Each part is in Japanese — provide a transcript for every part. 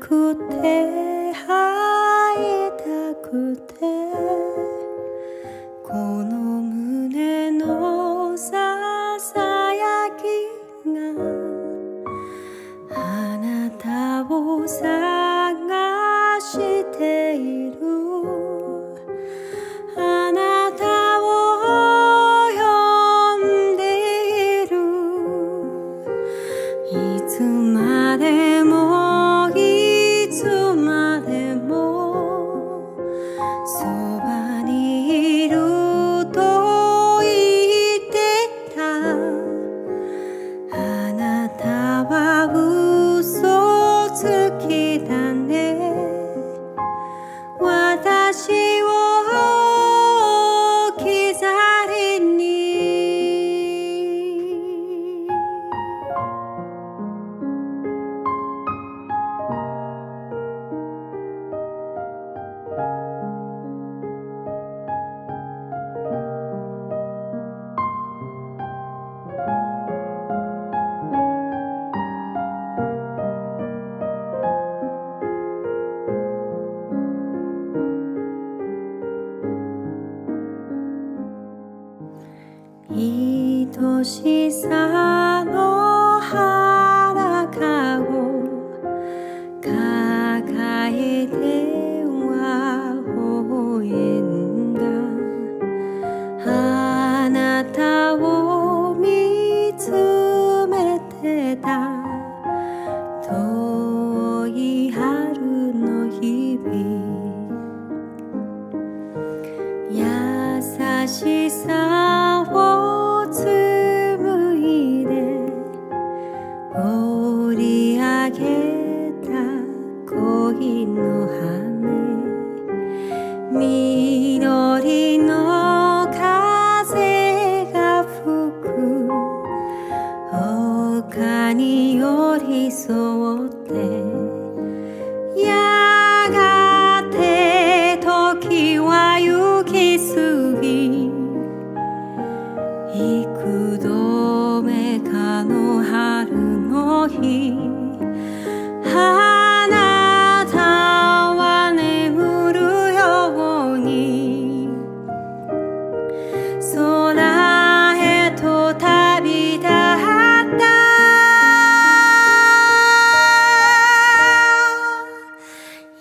くて」星さの花。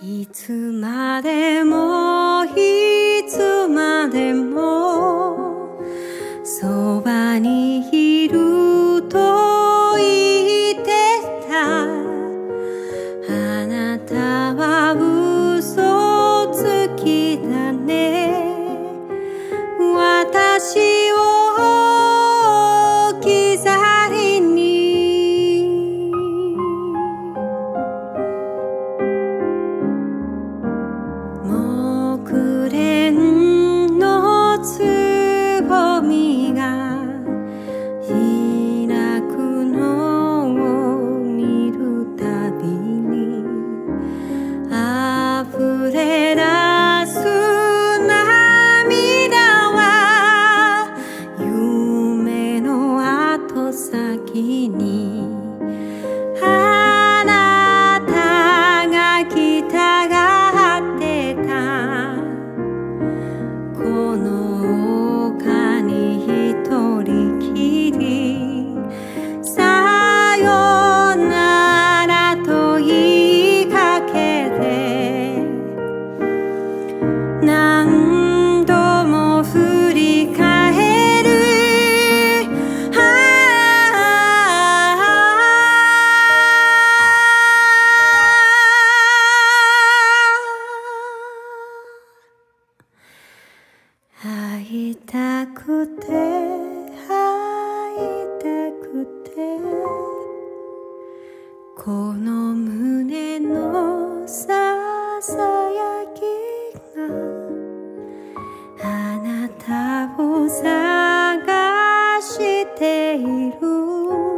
いつまでもいつまでもそばこの胸のささやきがあなたを探している。